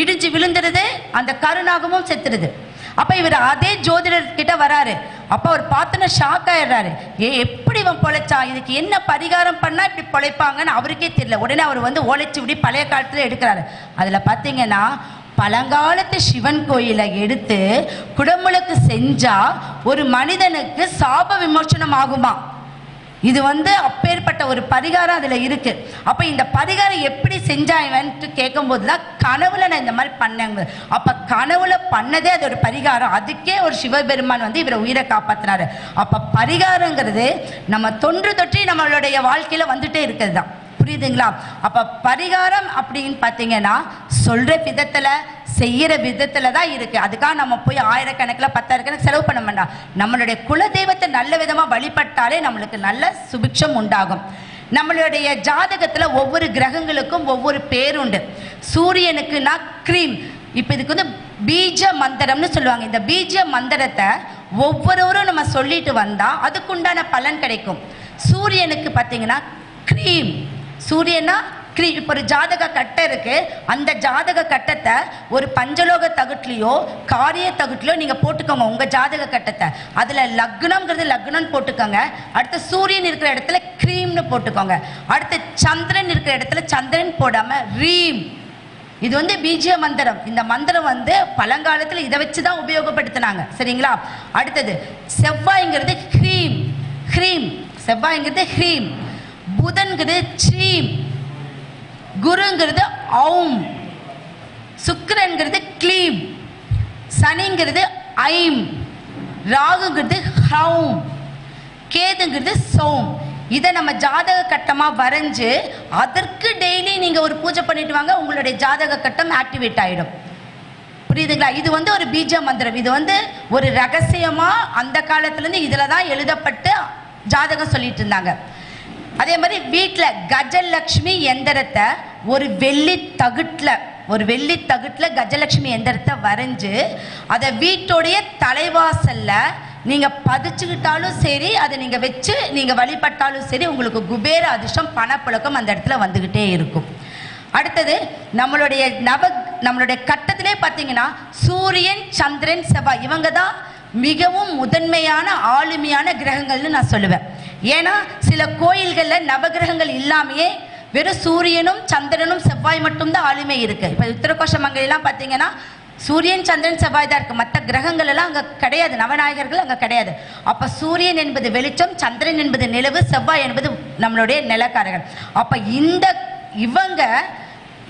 இடிஞ்சு விழுந்துருது அந்த கருநாகமும் செத்துருது. அப்போ இவர் அதே ஜோதிடர் கிட்ட வராரு. அப்போ அவர் பார்த்தோன்னா ஷாக் ஆயிடுறாரு. ஏ எப்படி இவன் பொழைச்சான்? இதுக்கு என்ன பரிகாரம் பண்ணா இப்படி பொழைப்பாங்கன்னு அவருக்கே தெரியல. உடனே அவர் வந்து ஓலைச்சு விடி பழைய காலத்தில் எடுக்கிறாரு. அதில் பார்த்தீங்கன்னா பழங்காலத்து சிவன் கோயிலை எடுத்து குடமுழுக்கு செஞ்சா ஒரு மனிதனுக்கு சாப விமோச்சனம் ஆகுமா இது வந்து அப்பேற்பட்ட ஒரு பரிகாரம் அதுல இருக்கு. அப்ப இந்த பரிகாரம் எப்படி செஞ்சா கேட்கும் கேட்கும்போது தான் கனவுல நான் இந்த மாதிரி பண்ணேங்க. அப்ப கனவுல பண்ணதே அது ஒரு பரிகாரம். அதுக்கே ஒரு சிவபெருமான் வந்து இவரை உயிரை காப்பாத்தினாரு. அப்ப பரிகாரங்கிறது நம்ம தொன்று தொற்றி நம்மளுடைய வாழ்க்கையில வந்துட்டே இருக்கிறது தான் புரியுதுங்களா? அப்ப பரிகாரம் அப்படின்னு பார்த்தீங்கன்னா சொல்ற விதத்துல செய்யற விதத்துல தான் இருக்கு. அதுக்காக நம்ம போய் ஆயிரக்கணக்கில் பத்தாயிரக்கணக்கு செலவு பண்ண வேண்டாம். நம்மளுடைய குலதெய்வத்தை நல்ல விதமா வழிபட்டாலே நம்மளுக்கு நல்ல சுபிக்ஷம் உண்டாகும். நம்மளுடைய ஜாதகத்துல ஒவ்வொரு கிரகங்களுக்கும் ஒவ்வொரு பேர் உண்டு சூரியனுக்குன்னா க்ரீம் இப்போ இதுக்கு வந்து பீஜ மந்திரம்னு சொல்லுவாங்க. இந்த பீஜ மந்திரத்தை ஒவ்வொருவரும் நம்ம சொல்லிட்டு வந்தா அதுக்குண்டான பலன் கிடைக்கும். சூரியனுக்கு பார்த்தீங்கன்னா க்ரீம் சூரியனா க்ரீ இப்போ ஒரு ஜாதக கட்டை இருக்கு. அந்த ஜாதக கட்டத்தை ஒரு பஞ்சலோக தகுட்லையோ காரிய தகுட்லையோ நீங்க போட்டுக்கோங்க உங்க ஜாதக கட்டத்தை. அதுல லக்னம்ங்கிறது லக்னம் போட்டுக்கோங்க. அடுத்து சூரியன் இருக்கிற இடத்துல க்ரீம்னு போட்டுக்கோங்க. அடுத்து சந்திரன் இருக்கிற இடத்துல சந்திரன் போடாம ரீம். இது வந்து பீஜிய மந்திரம். இந்த மந்திரம் வந்து பழங்காலத்தில் இதை வச்சு தான் உபயோகப்படுத்தினாங்க. சரிங்களா? அடுத்தது செவ்வாய்ங்கிறது ஹ்ரீம் ஹ்ரீம் செவ்வாய்ங்கிறது ஹ்ரீம் புதன்கிறது சீம் குருங்கிறது ஔம் சுக்கிரன்கிறது க்ளீம் சனிங்கிறது ஐம் ராகுங்கிறது ஹவும் கேதுங்கிறது சோம். இதை நம்ம ஜாதக கட்டமாக வரைஞ்சு அதற்கு டெய்லி நீங்கள் ஒரு பூஜை பண்ணிட்டு வாங்க உங்களுடைய ஜாதக கட்டம் ஆக்டிவேட் ஆகிடும் புரியுதுங்களா? இது வந்து ஒரு பீஜ மந்திரம். இது வந்து ஒரு ரகசியமாக அந்த காலத்துலேருந்து இதில் தான் எழுதப்பட்டு ஜாதகம் சொல்லிட்டு இருந்தாங்க. அதே மாதிரி வீட்டில் கஜலட்சுமி எந்திரத்தை ஒரு வெள்ளி தகுட்டில் ஒரு வெள்ளி தகுட்டில் கஜலட்சுமி எந்திரத்தை வரைஞ்சு அதை வீட்டோடைய தலைவாசலில் நீங்கள் பதிச்சுக்கிட்டாலும் சரி அதை நீங்கள் வச்சு நீங்கள் வழிபட்டாலும் சரி உங்களுக்கு குபேர அதிர்ஷ்டம் பணப்புழக்கம் அந்த இடத்துல வந்துக்கிட்டே இருக்கும். அடுத்தது நம்மளுடைய நவ நம்மளுடைய கட்டத்திலே பார்த்தீங்கன்னா சூரியன் சந்திரன் செவ்வாய் இவங்க தான் மிகவும் முதன்மையான ஆளுமையான கிரகங்கள்னு நான் சொல்லுவேன். ஏன்னா சில கோயில்களில் நவகிரகங்கள் இல்லாமையே வெறும் சூரியனும் சந்திரனும் செவ்வாய் மட்டும்தான் ஆளுமை இருக்கு. இப்போ உத்தரகோஷ மங்கலாம் பார்த்தீங்கன்னா சூரியன் சந்திரன் செவ்வாய் தான் இருக்கு. மற்ற கிரகங்கள் எல்லாம் அங்கே கிடையாது. நவநாயகர்கள் அங்கே கிடையாது. அப்போ சூரியன் என்பது வெளிச்சம் சந்திரன் என்பது நிலவு செவ்வாய் என்பது நம்மளுடைய நிலக்காரர்கள் அப்போ இந்த இவங்க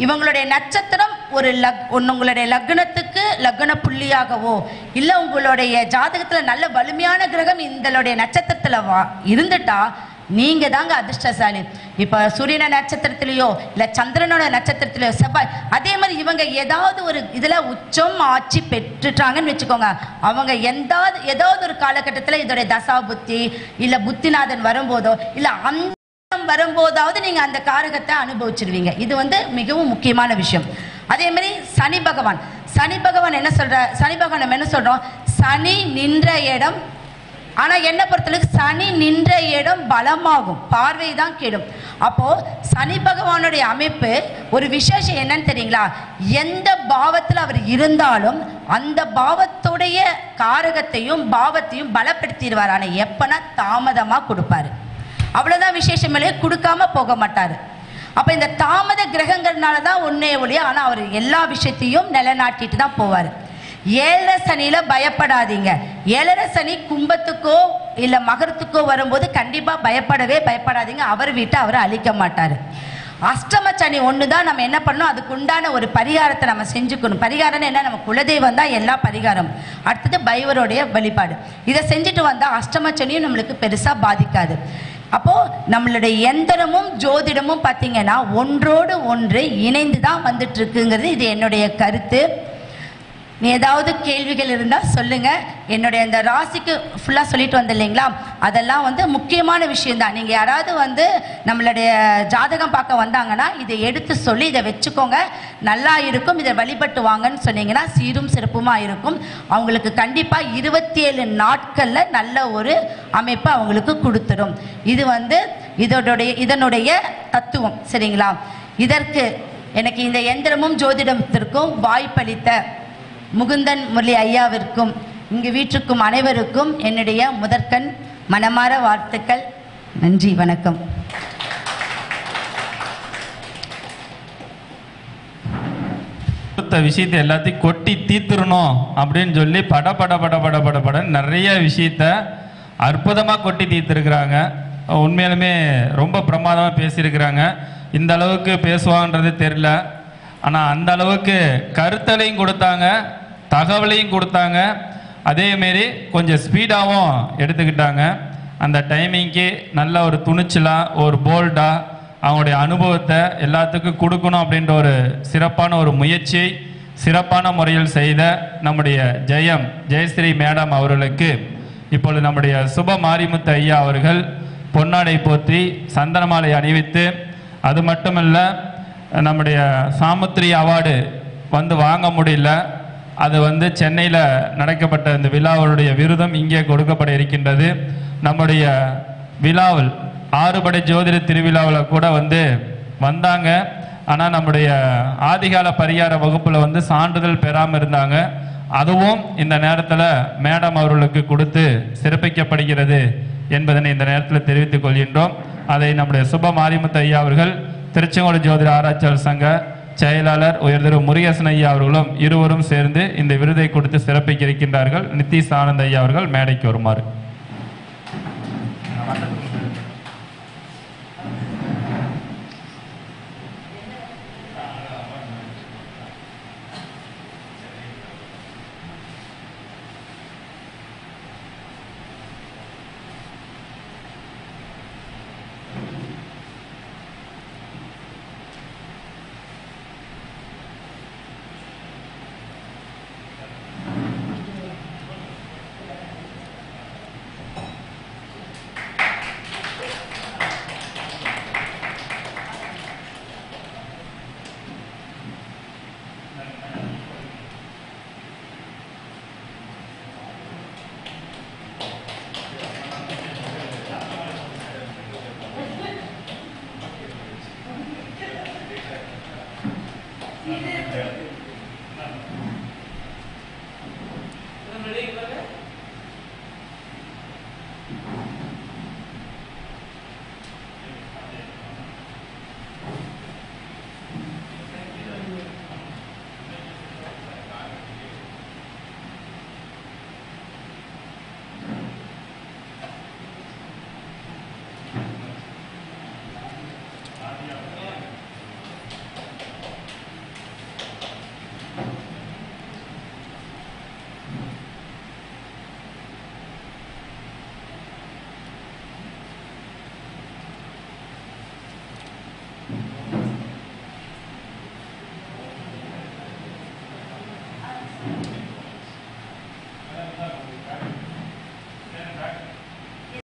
இவங்களுடைய நட்சத்திரம் ஒரு லக் உங்களுடைய லக்னத்துக்கு லக்ன புள்ளியாகவோ இல்லை உங்களுடைய ஜாதகத்தில் நல்ல வலிமையான கிரகம் இந்தளுடைய நட்சத்திரத்தில் வா இருந்துட்டா நீங்க தாங்க அதிர்ஷ்டசாலி. இப்போ சூரியன நட்சத்திரத்திலேயோ இல்லை சந்திரனோட நட்சத்திரத்திலேயோ செவ்வாய் அதே மாதிரி இவங்க ஏதாவது ஒரு இதில் உச்சம் ஆட்சி பெற்றுட்டாங்கன்னு வச்சுக்கோங்க. அவங்க எந்தாவது ஏதாவது ஒரு காலகட்டத்தில் இதோடைய தசா புத்தி இல்லை புத்திநாதன் வரும்போதோ இல்லை அந்த வரும்போதாவது நீங்க அந்த காரகத்தை அனுபவிச்சிருவீங்க. இது வந்து மிகவும் முக்கியமான விஷயம். அதே மாதிரி சனி பகவான். சனி பகவான் என்ன சொல்ற? சனி பகவான் நம்ம என்ன சொல்றோம்? சனி நின்ற இடம். ஆனா என்ன பொறுத்தளவுக்கு சனி நின்ற இடம் பலமாகும். பார்வை தான் கெடும். அப்போ சனி பகவானுடைய அமைப்பு ஒரு விசேஷம் என்னன்னு தெரியுங்களா? எந்த பாவத்தில் அவர் இருந்தாலும் அந்த பாவத்துடைய காரகத்தையும் பாவத்தையும் பலப்படுத்திடுவார். ஆனால் எப்பனா தாமதமாக கொடுப்பாரு. அவ்வளவுதான் விசேஷம் இல்லையே கொடுக்காம போக மாட்டாரு. அப்ப இந்த தாமத கிரகங்கள்னால தான் ஒன்றே ஒழிய ஆனா அவர் எல்லா விஷயத்தையும் நிலைநாட்டிட்டு தான் போவார். ஏழரை சனியில பயப்படாதீங்க. ஏழரை சனி கும்பத்துக்கோ இல்ல மகரத்துக்கோ வரும்போது கண்டிப்பா பயப்படவே பயப்படாதீங்க. அவர் வீட்டை அவர் அழிக்க மாட்டாரு. அஷ்டம சனி ஒன்று தான் நம்ம என்ன பண்ணணும்? அதுக்கு உண்டான ஒரு பரிகாரத்தை நம்ம செஞ்சுக்கணும். பரிகாரம்னு என்ன? நம்ம குலதெய்வம் தான் எல்லா பரிகாரம். அடுத்தது பைவருடைய வழிபாடு. இதை செஞ்சுட்டு வந்தால் அஷ்டம சனியும் நம்மளுக்கு பெருசாக பாதிக்காது. அப்போ நம்மளுடைய எந்திரமும் ஜோதிடமும் பார்த்தீங்கன்னா ஒன்றோடு ஒன்று இணைந்து தான் வந்துட்டு இருக்குங்கிறது இது என்னுடைய கருத்து. நீ ஏதாவது கேள்விகள் இருந்தால் சொல்லுங்க. என்னுடைய இந்த ராசிக்கு ஃபுல்லாக சொல்லிட்டு வந்தேன் இல்லைங்களா அதெல்லாம் வந்து முக்கியமான விஷயம்தான். நீங்கள் யாராவது வந்து நம்மளுடைய ஜாதகம் பார்க்க வந்தாங்கன்னா இதை எடுத்து சொல்லி இதை வச்சுக்கோங்க. நல்லா இருக்கும் இதை வழிபட்டு வாங்கன்னு சொன்னீங்கன்னா சீரும் சிறப்புமாக இருக்கும். அவங்களுக்கு கண்டிப்பாக இருபத்தி ஏழு நாட்களில் நல்ல ஒரு அமைப்பை அவங்களுக்கு கொடுத்துரும். இது வந்து இதனுடைய இதனுடைய தத்துவம் சரிங்களா? இதற்கு எனக்கு இந்த எந்திரமும் ஜோதிடத்திற்கும் வாய்ப்பளித்த முகுந்தன் முரளி ஐயாவிற்கும் இங்கு வீற்றுக்கும் அனைவருக்கும் என்னுடைய முதற்கண் மனமார வாழ்த்துக்கள். நன்றி வணக்கம். கொடுத்த விஷயத்தை எல்லாத்தையும் கொட்டி தீர்த்துடணும் அப்படின்னு சொல்லி பட பட பட பட பட படன்னு நிறைய விஷயத்த அற்புதமாக கொட்டி தீர்த்துருக்குறாங்க. உண்மையிலுமே ரொம்ப பிரமாதமாக பேசியிருக்கிறாங்க. இந்த அளவுக்கு பேசுவாங்கன்றது தெரில ஆனால் அந்த அளவுக்கு கருத்தலையும் கொடுத்தாங்க. தகவலையும் கொடுத்தாங்க. அதேமாரி கொஞ்சம் ஸ்பீடாகவும் எடுத்துக்கிட்டாங்க. அந்த டைமிங்க்கு நல்ல ஒரு துணிச்சலாக ஒரு போல்டாக அவங்களுடைய அனுபவத்தை எல்லாத்துக்கும் கொடுக்கணும் அப்படின்ற ஒரு சிறப்பான ஒரு முயற்சியை சிறப்பான முறையில் செய்த நம்முடைய ஜெயம் ஜெயஸ்ரீ மேடம் அவர்களுக்கு. இப்பொழுது நம்முடைய சுப மாரிமுத்து ஐயா அவர்கள் பொன்னாடை போற்றி சந்தனமாலை அணிவித்து அது மட்டுமல்ல நம்முடைய சாமுத்திரி அவார்டு வந்து வாங்க முடியல. அது வந்து சென்னையில் நடக்கப்பட்ட இந்த விழாவுடைய விருதம் இங்கே கொடுக்கப்பட இருக்கின்றது. நம்முடைய விழாவில் ஆறுபடை ஜோதிட திருவிழாவில் கூட வந்து வந்தாங்க. ஆனால் நம்முடைய ஆதிகால பரிகார வகுப்பில் வந்து சான்றிதழ் பெறாமல் இருந்தாங்க. அதுவும் இந்த நேரத்தில் மேடம் அவர்களுக்கு கொடுத்து சிறப்பிக்கப்படுகிறது என்பதனை இந்த நேரத்தில் தெரிவித்துக் கொள்கின்றோம். அதை நம்முடைய சுப மாரிமுத்து ஐயா அவர்கள் திருச்செங்கோடு ஜோதிட ஆராய்ச்சியாளர் சங்க செயலாளர் உயர்திரு முருகேசன் ஐயா அவர்களும் இருவரும் சேர்ந்து இந்த விருதை கொடுத்து சிறப்பிக்க இருக்கின்றார்கள். நித்திஷ் ஆனந்த் ஐயா அவர்கள் மேடைக்கு வருமாறு.